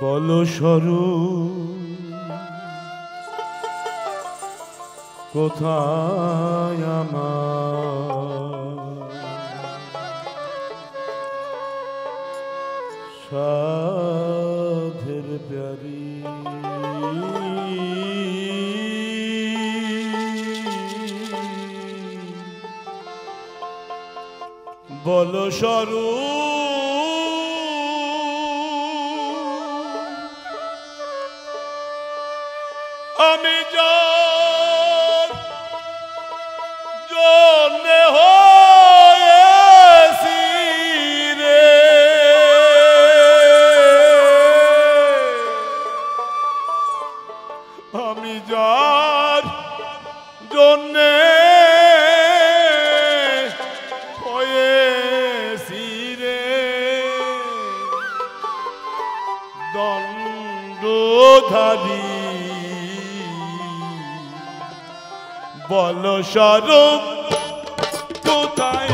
বল সরু কোথায় আমার সাধের প্যারি? বল স্বরূপ বল স্বরূপ কোথায়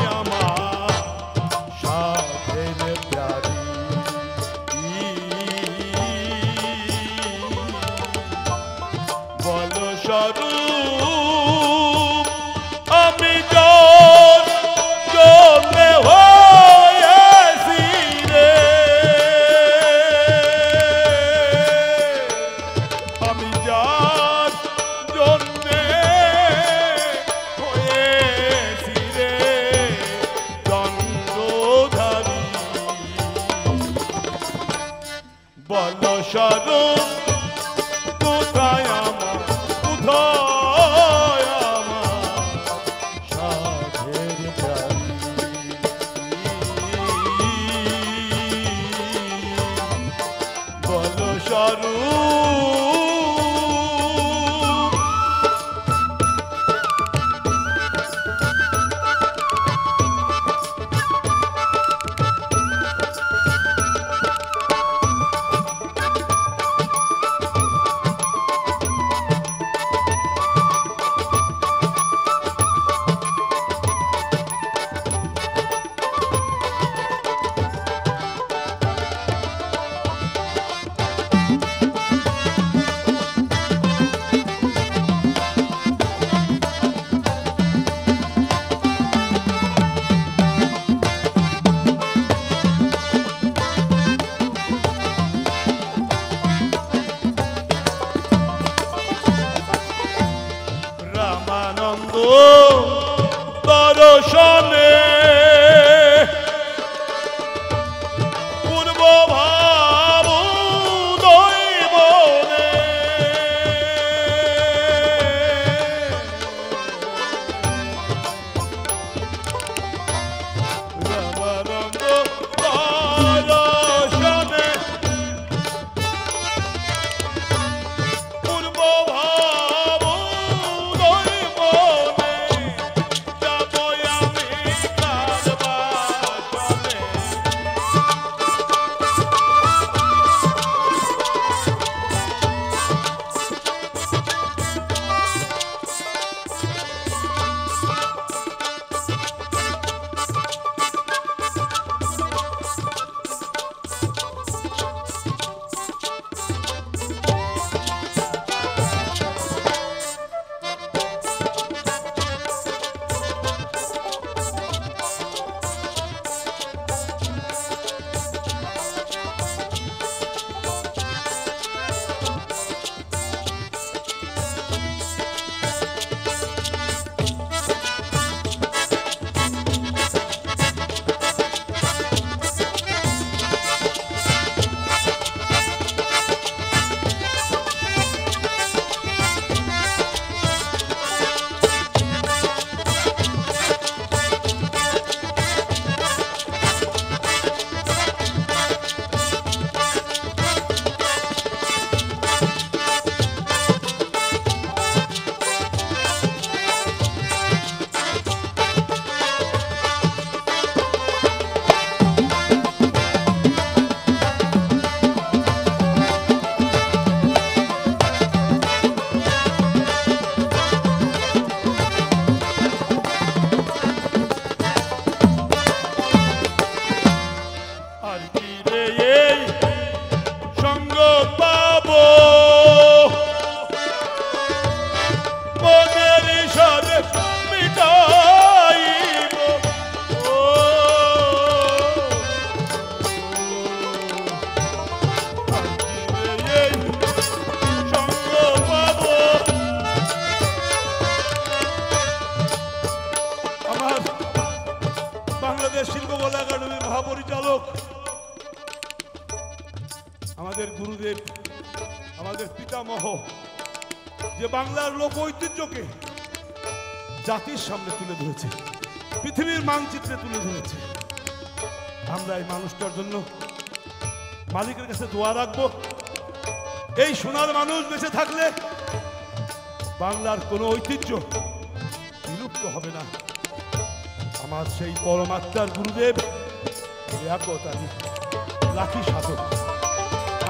শোনে বাংলাদেশ শিল্পকলা একাডেমির মহাপরিচালক। আমাদের গুরুদেব, আমাদের পিতামহ, যে বাংলার লোক ঐতিহ্যকে জাতির সামনে তুলে ধরেছে, পৃথিবীর মানচিত্রে তুলে ধরেছে। আমরা এই মানুষটার জন্য মালিকের কাছে দোয়া রাখব। এই সোনার মানুষ বেঁচে থাকলে বাংলার কোনো ঐতিহ্য বিলুপ্ত হবে না। আমার সেই পরমাত্মার গুরুদেব লিয়াকত আলী সাধক।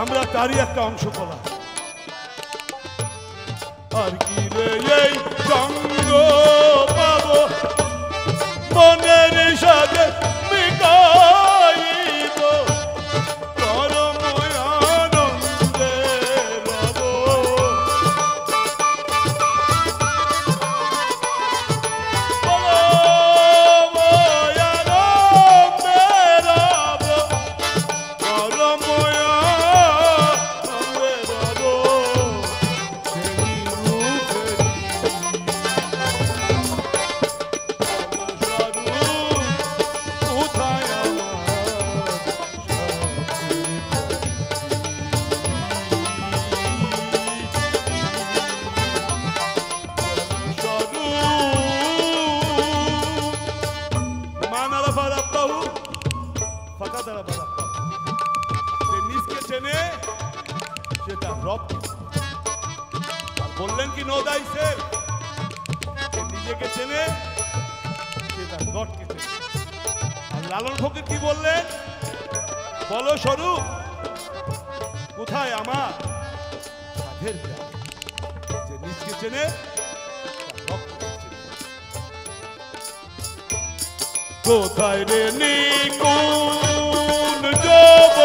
আমরা তারই একটা অংশ বলা। আর কি নো দাই সেলফ নিজেকে চেনে লালন ফকির কি বললেন বলো স্বরূপ কোথায় আমার? সাধের যে নিজকে চেনে। কোথায় রে নিকুন জগৎ